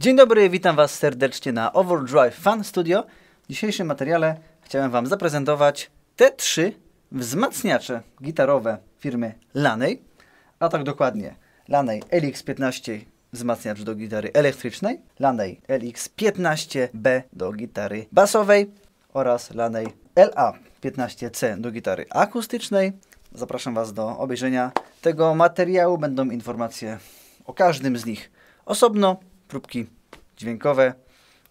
Dzień dobry, witam Was serdecznie na Overdrive Fan Studio. W dzisiejszym materiale chciałem Wam zaprezentować te trzy wzmacniacze gitarowe firmy Lanej, a tak dokładnie Lanej LX15 wzmacniacz do gitary elektrycznej, Lanej LX15B do gitary basowej oraz Lanej LA15C do gitary akustycznej. Zapraszam Was do obejrzenia tego materiału. Będą informacje o każdym z nich osobno, próbki dźwiękowe.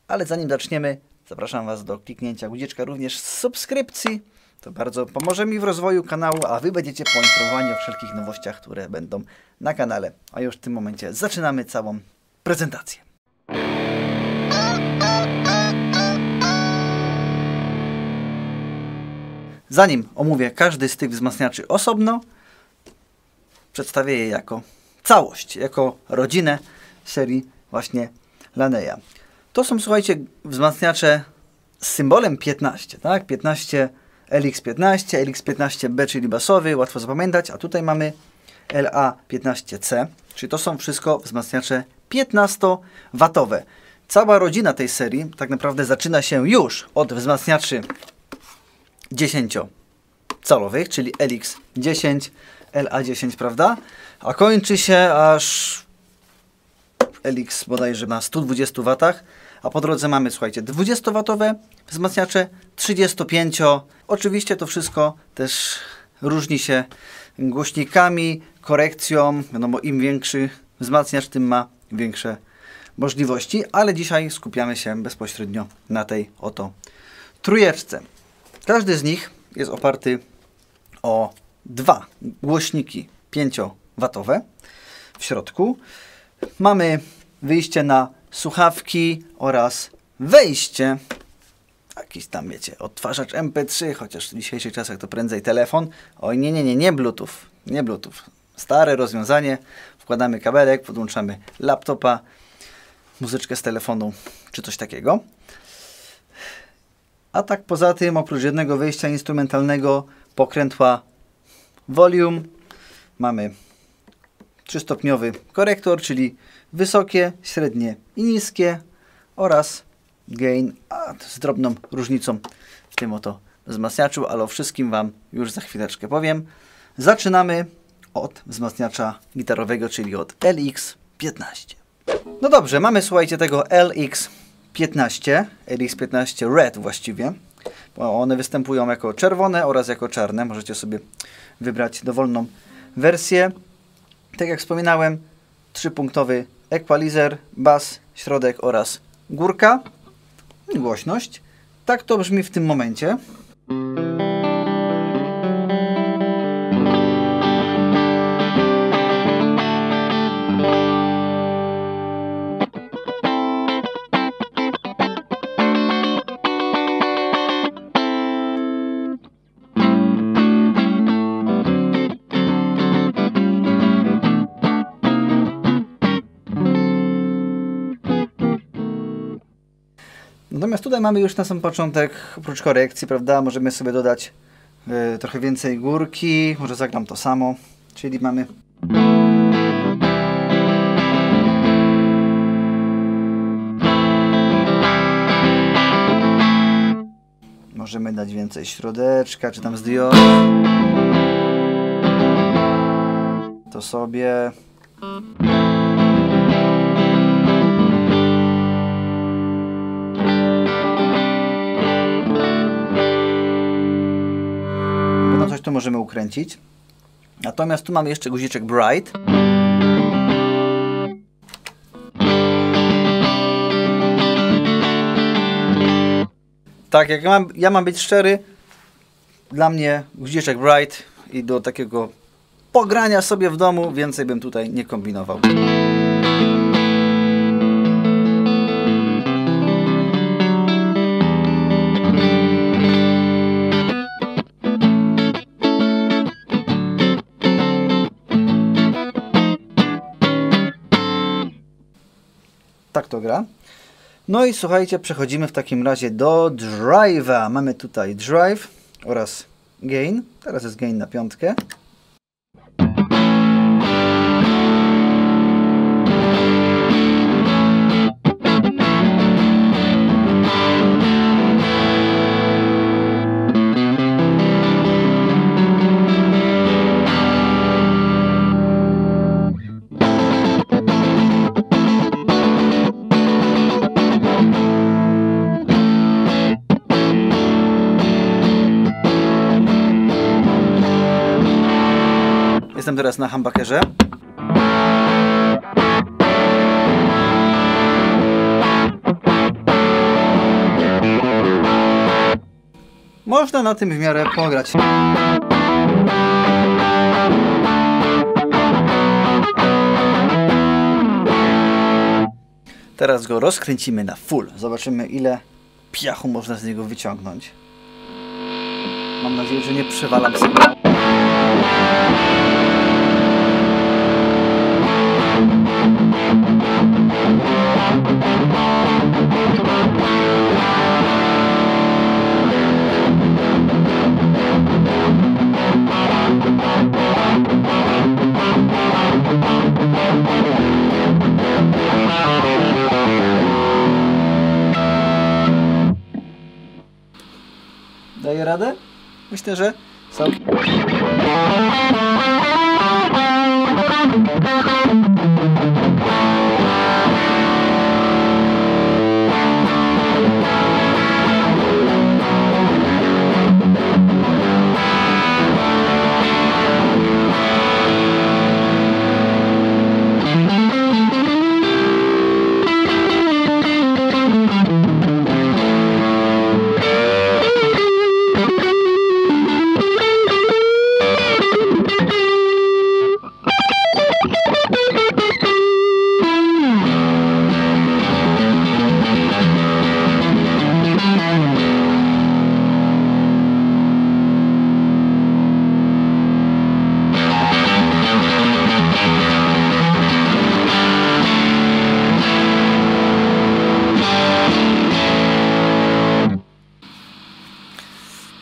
Ale zanim zaczniemy, zapraszam Was do kliknięcia guziczka również subskrypcji. To bardzo pomoże mi w rozwoju kanału, a Wy będziecie poinformowani o wszelkich nowościach, które będą na kanale. A już w tym momencie zaczynamy całą prezentację. Zanim omówię każdy z tych wzmacniaczy osobno, przedstawię je jako całość, jako rodzinę serii właśnie Laneya. To są, słuchajcie, wzmacniacze z symbolem 15, tak? 15 LX15, LX15B, czyli basowy, łatwo zapamiętać, a tutaj mamy LA15C, czyli to są wszystko wzmacniacze 15-watowe. Cała rodzina tej serii tak naprawdę zaczyna się już od wzmacniaczy 10-calowych, czyli LX10, LA10, prawda? A kończy się aż LX bodajże na 120 W, a po drodze mamy, słuchajcie, 20-watowe wzmacniacze, 35. Oczywiście to wszystko też różni się głośnikami, korekcją. Wiadomo, im większy wzmacniacz, tym ma większe możliwości, ale dzisiaj skupiamy się bezpośrednio na tej oto trójeczce. Każdy z nich jest oparty o dwa głośniki 5-watowe w środku. Mamy wyjście na słuchawki oraz wejście, jakiś tam wiecie, odtwarzacz MP3, chociaż w dzisiejszych czasach to prędzej telefon. Oj, nie, nie, nie, nie Bluetooth, nie Bluetooth. Stare rozwiązanie, wkładamy kabelek, podłączamy laptopa, muzyczkę z telefonu, czy coś takiego. A tak poza tym, oprócz jednego wyjścia instrumentalnego, pokrętła volume, mamy trzystopniowy korektor, czyli wysokie, średnie i niskie oraz gain a, z drobną różnicą w tym oto wzmacniaczu, ale o wszystkim Wam już za chwileczkę powiem. Zaczynamy od wzmacniacza gitarowego, czyli od LX15. No dobrze, mamy słuchajcie tego LX15, LX15 Red właściwie, bo one występują jako czerwone oraz jako czarne. Możecie sobie wybrać dowolną wersję. Tak jak wspominałem, trzypunktowy equalizer, bas, środek oraz górka. Głośność. Tak to brzmi w tym momencie. Natomiast tutaj mamy już na sam początek, oprócz korekcji, prawda, możemy sobie dodać y, trochę więcej górki, może zagram to samo, czyli mamy Możemy dać więcej środeczka, czy tam zdjąć. To sobie. Możemy ukręcić. Natomiast tu mamy jeszcze guziczek Bright. Tak, jak ja mam, ja mam być szczery, dla mnie guziczek Bright i do takiego pogrania sobie w domu więcej bym tutaj nie kombinował. Tak to gra. No i słuchajcie, przechodzimy w takim razie do drive'a. Mamy tutaj drive oraz gain. Teraz jest gain na piątkę. Teraz na humbuckerze. Można na tym w miarę pograć. Teraz go rozkręcimy na full. Zobaczymy ile piachu można z niego wyciągnąć. Mam nadzieję, że nie przewalam sygnału. Radę? Myślę, że całkiem.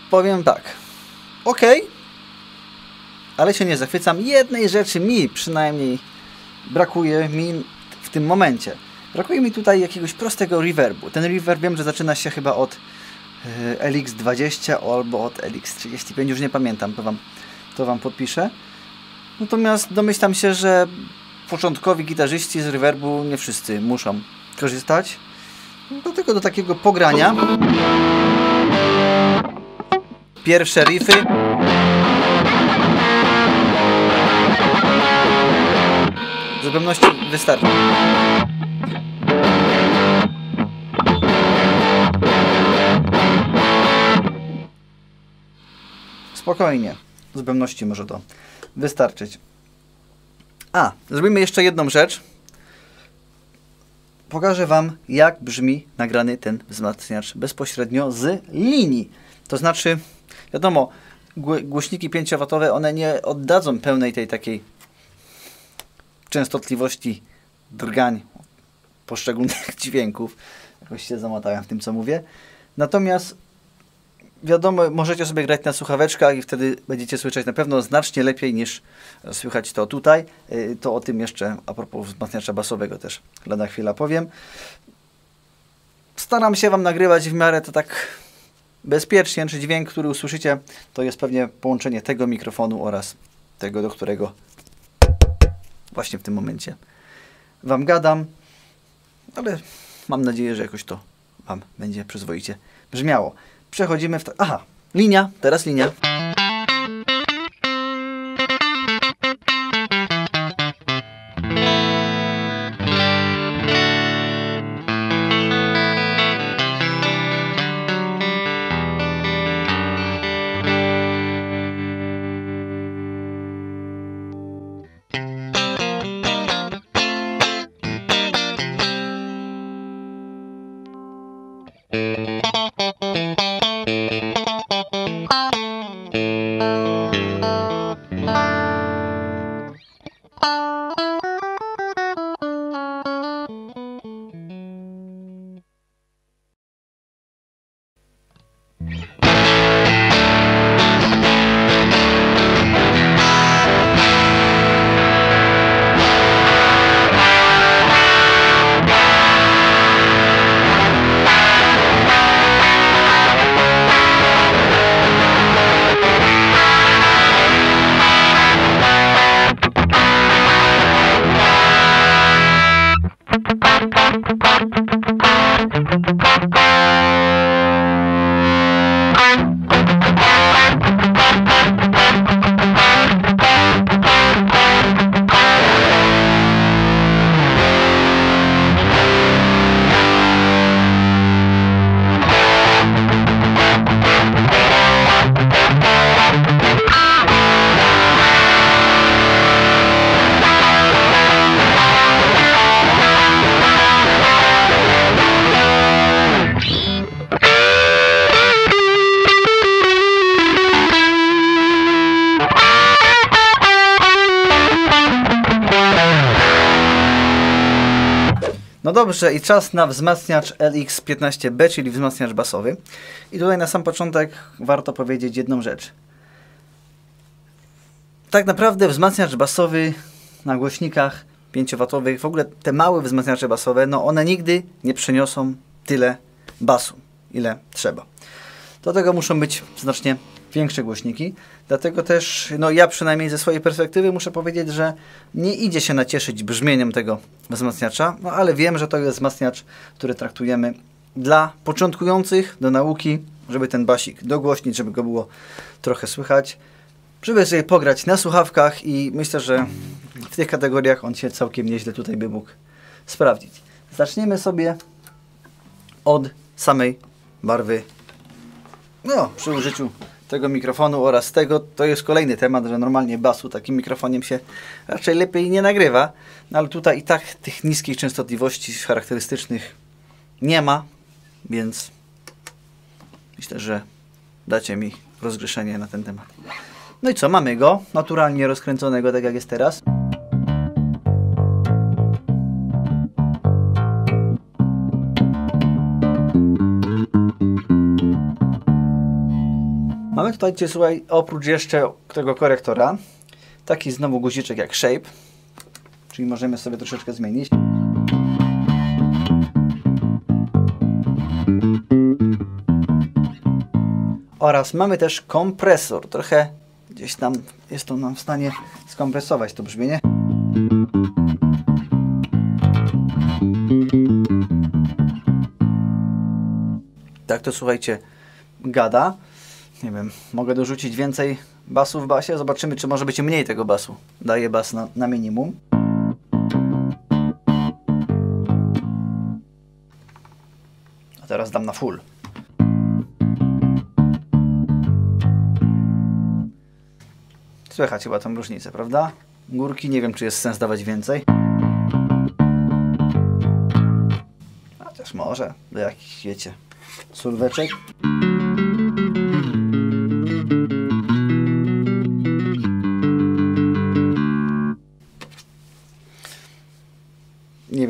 Powiem tak. Ok, ale się nie zachwycam. Jednej rzeczy mi przynajmniej brakuje mi w tym momencie. Brakuje mi tutaj jakiegoś prostego reverbu. Ten reverb wiem, że zaczyna się chyba od e, LX20 albo od LX35, już nie pamiętam, to wam, to wam podpiszę. Natomiast domyślam się, że początkowi gitarzyści z reverbu nie wszyscy muszą korzystać. Dlatego do takiego pogrania pierwsze riffy. W zupełności wystarczy. Spokojnie. W zupełności może to wystarczyć. A, zrobimy jeszcze jedną rzecz. Pokażę Wam, jak brzmi nagrany ten wzmacniacz bezpośrednio z linii. To znaczy, wiadomo, głośniki 5W, one nie oddadzą pełnej tej takiej częstotliwości drgań poszczególnych dźwięków. Jakoś się zamatałem w tym, co mówię. Natomiast wiadomo, możecie sobie grać na słuchaweczkach i wtedy będziecie słyszeć na pewno znacznie lepiej niż słychać to tutaj. Y, to o tym jeszcze a propos wzmacniacza basowego też lada chwila powiem. Staram się Wam nagrywać w miarę to tak bezpiecznie, czy dźwięk, który usłyszycie, to jest pewnie połączenie tego mikrofonu oraz tego, do którego właśnie w tym momencie Wam gadam, ale mam nadzieję, że jakoś to Wam będzie przyzwoicie brzmiało. Przechodzimy w... Aha, linia, teraz linia. Dobrze i czas na wzmacniacz LX15B, czyli wzmacniacz basowy. I tutaj na sam początek warto powiedzieć jedną rzecz. Tak naprawdę wzmacniacz basowy na głośnikach 5W, w ogóle te małe wzmacniacze basowe, no one nigdy nie przeniosą tyle basu, ile trzeba. Do tego muszą być znacznie większe głośniki. Dlatego też, no ja przynajmniej ze swojej perspektywy muszę powiedzieć, że nie idzie się nacieszyć brzmieniem tego wzmacniacza, no ale wiem, że to jest wzmacniacz, który traktujemy dla początkujących do nauki, żeby ten basik dogłośnić, żeby go było trochę słychać, żeby sobie pograć na słuchawkach i myślę, że w tych kategoriach on się całkiem nieźle tutaj by mógł sprawdzić. Zaczniemy sobie od samej barwy no, przy użyciu tego mikrofonu oraz tego, to jest kolejny temat, że normalnie basu takim mikrofoniem się raczej lepiej nie nagrywa, no ale tutaj i tak tych niskich częstotliwości charakterystycznych nie ma, więc myślę, że dacie mi rozgrzeszenie na ten temat. No i co, mamy go, naturalnie rozkręconego, tak jak jest teraz. Mamy tutaj, słuchaj, oprócz jeszcze tego korektora, taki znowu guziczek jak Shape, czyli możemy sobie troszeczkę zmienić. Oraz mamy też kompresor, trochę gdzieś tam jest to nam w stanie skompresować to brzmienie. Tak to słuchajcie, gada nie wiem, mogę dorzucić więcej basu w basie. Zobaczymy, czy może być mniej tego basu. Daję bas na, na minimum. A teraz dam na full. Słychać chyba tą różnicę, prawda? Górki, nie wiem, czy jest sens dawać więcej. Chociaż może, do jakichś, wiecie, sulweczek.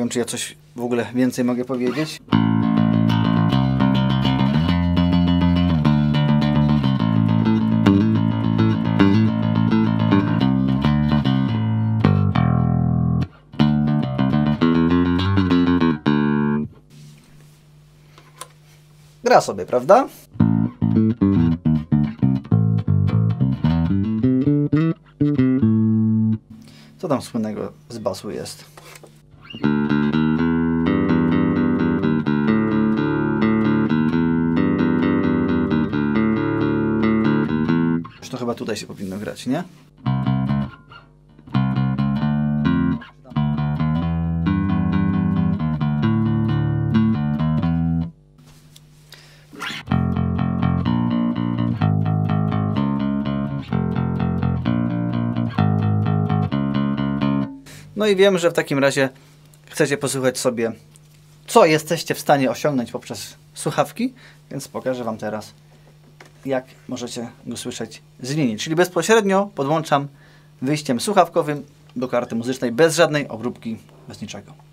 Czy ja coś w ogóle więcej mogę powiedzieć. Gra sobie, prawda? Co tam słynnego z basu jest? Tutaj się powinno grać, nie? No i wiem, że w takim razie chcecie posłuchać sobie, co jesteście w stanie osiągnąć poprzez słuchawki, więc pokażę Wam teraz, jak możecie go słyszeć z. Czyli bezpośrednio podłączam wyjściem słuchawkowym do karty muzycznej bez żadnej obróbki, bez niczego.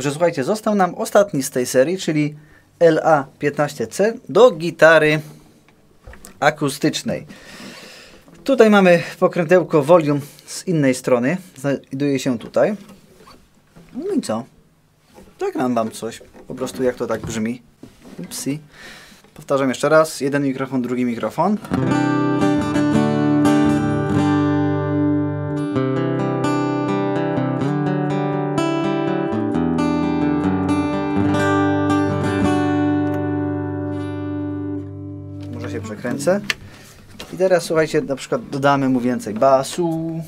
Dobrze, słuchajcie, został nam ostatni z tej serii, czyli LA15C do gitary akustycznej. Tutaj mamy pokrętełko volume z innej strony, znajduje się tutaj. No i co? Zagram wam coś, po prostu jak to tak brzmi. Upsi. Powtarzam jeszcze raz, jeden mikrofon, drugi mikrofon. Przekręcę. I teraz słuchajcie, na przykład dodamy mu więcej basu.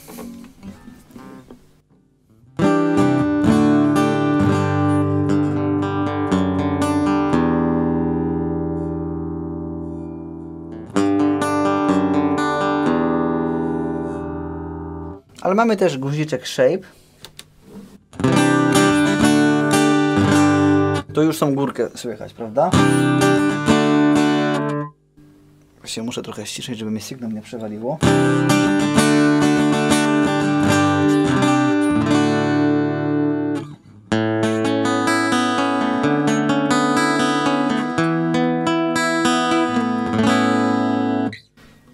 Ale mamy też guziczek Shape. To już są górkę słychać, prawda? Właśnie muszę trochę ściszyć, żeby mi sygnał nie przewaliło.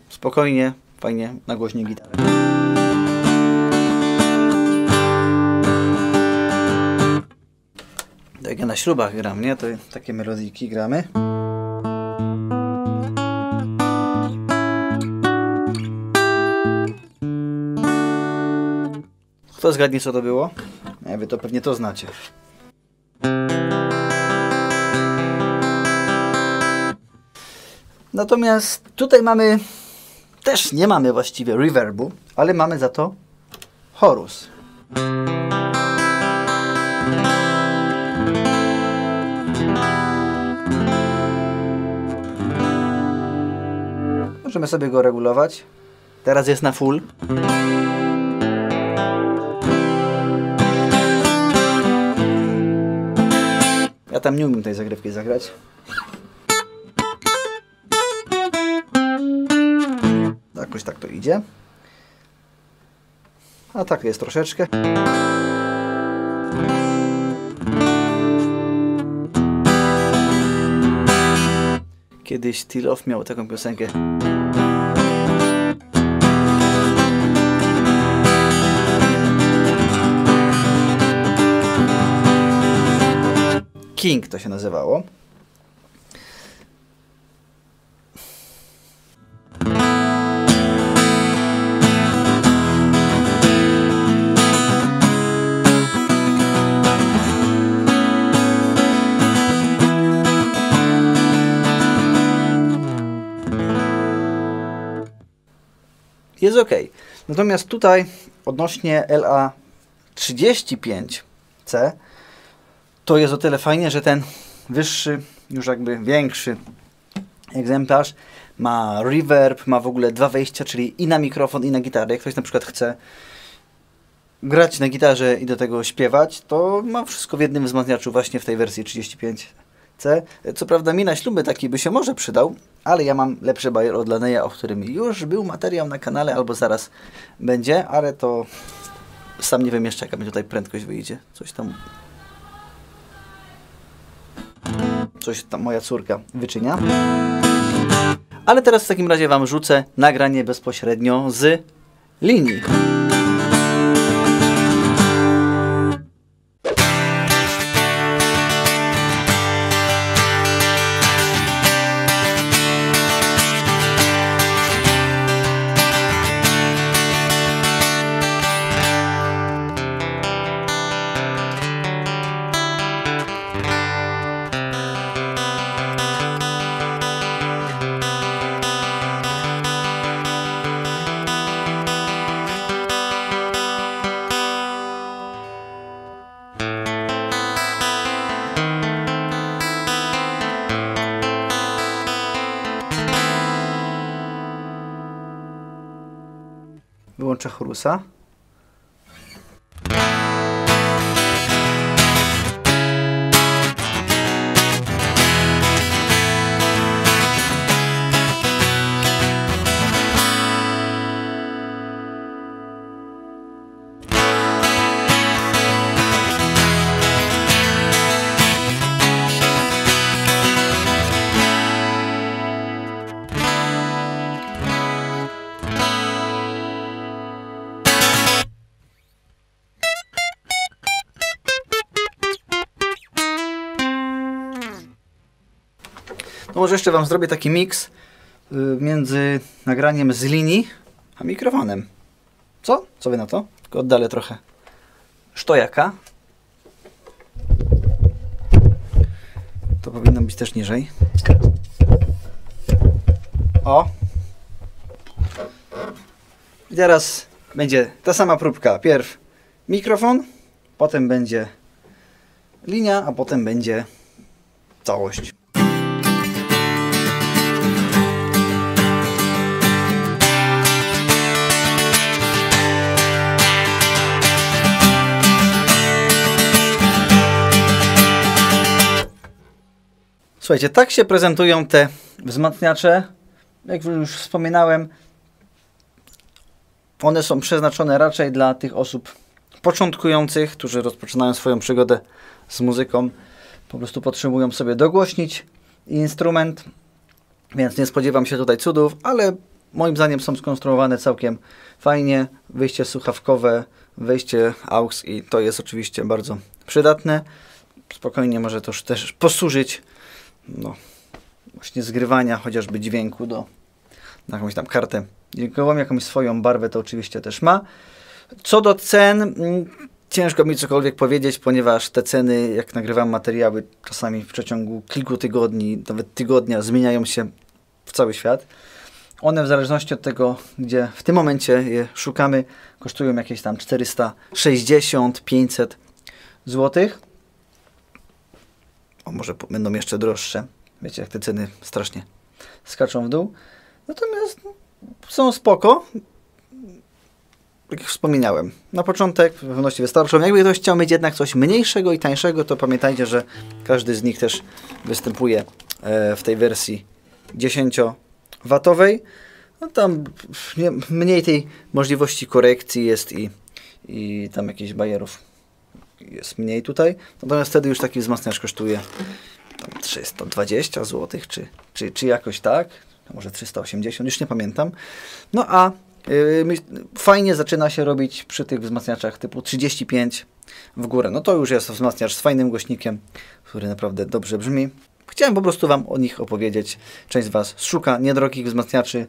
Spokojnie, fajnie, nagłośnij gitarę. Tak jak ja na śrubach gram, nie? To takie melodyjki gramy. Kto zgadnie co to było? Nie, wy to pewnie to znacie. Natomiast tutaj mamy, też nie mamy właściwie reverbu, ale mamy za to chorus. Możemy sobie go regulować. Teraz jest na full. Ja tam nie umiem tej zagrywki zagrać. Jakoś tak to idzie. A tak jest troszeczkę. Kiedyś Tilof miał taką piosenkę. King to się nazywało. Jest ok. Natomiast tutaj odnośnie LA35C to jest o tyle fajnie, że ten wyższy, już jakby większy egzemplarz ma reverb, ma w ogóle dwa wejścia, czyli i na mikrofon, i na gitarę. Jak ktoś na przykład chce grać na gitarze i do tego śpiewać, to ma wszystko w jednym wzmacniaczu właśnie w tej wersji 35C. Co prawda mi na śluby taki by się może przydał, ale ja mam lepszy bajer od Laneya, o którym już był materiał na kanale, albo zaraz będzie, ale to sam nie wiem jeszcze jaka mi tutaj prędkość wyjdzie. Coś tam coś tam moja córka wyczynia. Ale teraz w takim razie Wam rzucę nagranie bezpośrednio z linii. Wyłączę No może jeszcze Wam zrobię taki miks y, między nagraniem z linii a mikrofonem. Co? Co Wy na to? Tylko oddalę trochę sztojaka. To powinno być też niżej. O! I teraz będzie ta sama próbka. Pierw mikrofon, potem będzie linia, a potem będzie całość. Słuchajcie, tak się prezentują te wzmacniacze. Jak już wspominałem, one są przeznaczone raczej dla tych osób początkujących, którzy rozpoczynają swoją przygodę z muzyką. Po prostu potrzebują sobie dogłośnić instrument, więc nie spodziewam się tutaj cudów, ale moim zdaniem są skonstruowane całkiem fajnie. Wyjście słuchawkowe, wejście AUX i to jest oczywiście bardzo przydatne. Spokojnie może to też posłużyć no, właśnie zgrywania chociażby dźwięku do na jakąś tam kartę dźwiękową, jakąś swoją barwę to oczywiście też ma. Co do cen, mm, ciężko mi cokolwiek powiedzieć, ponieważ te ceny, jak nagrywam materiały, czasami w przeciągu kilku tygodni, nawet tygodnia, zmieniają się w cały świat. One w zależności od tego, gdzie w tym momencie je szukamy, kosztują jakieś tam 460-500 zł. O, może będą jeszcze droższe. Wiecie, jak te ceny strasznie skaczą w dół. Natomiast no, są spoko. Jak wspominałem, na początek w pewności wystarczą. Jakby ktoś chciał mieć jednak coś mniejszego i tańszego, to pamiętajcie, że każdy z nich też występuje e, w tej wersji 10-watowej. No tam nie, mniej tej możliwości korekcji jest i, i tam jakichś bajerów jest mniej tutaj. Natomiast wtedy już taki wzmacniacz kosztuje tam 320 zł, czy, czy, czy jakoś tak. Może 380, już nie pamiętam. No a yy, fajnie zaczyna się robić przy tych wzmacniaczach typu 35 w górę. No to już jest wzmacniacz z fajnym głośnikiem, który naprawdę dobrze brzmi. Chciałem po prostu Wam o nich opowiedzieć. Część z Was szuka niedrogich wzmacniaczy.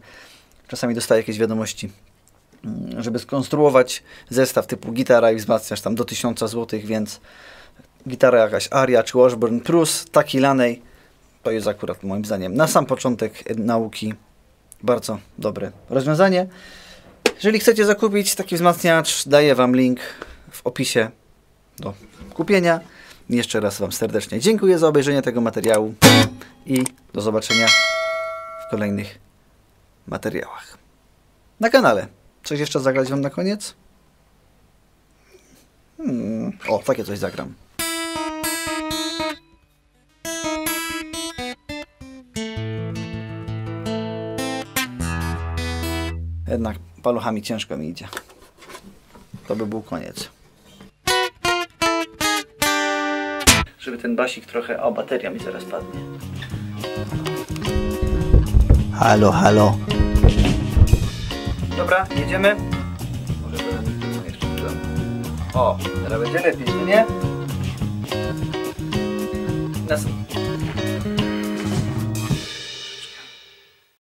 Czasami dostaje jakieś wiadomości żeby skonstruować zestaw typu gitara i wzmacniacz tam do 1000 zł, więc gitara jakaś Aria czy Washburn plus taki Lanej to jest akurat moim zdaniem na sam początek nauki bardzo dobre rozwiązanie. Jeżeli chcecie zakupić taki wzmacniacz, daję Wam link w opisie do kupienia. Jeszcze raz Wam serdecznie dziękuję za obejrzenie tego materiału i do zobaczenia w kolejnych materiałach na kanale. Coś jeszcze zagrać Wam na koniec? Hmm. O, takie coś zagram. Jednak paluchami ciężko mi idzie. To by był koniec. Żeby ten basik trochę... O, bateria mi zaraz padnie. Halo, halo. Dobra, jedziemy. Może będę jeszcze. O, teraz będzie lepiej, no nie? Nas...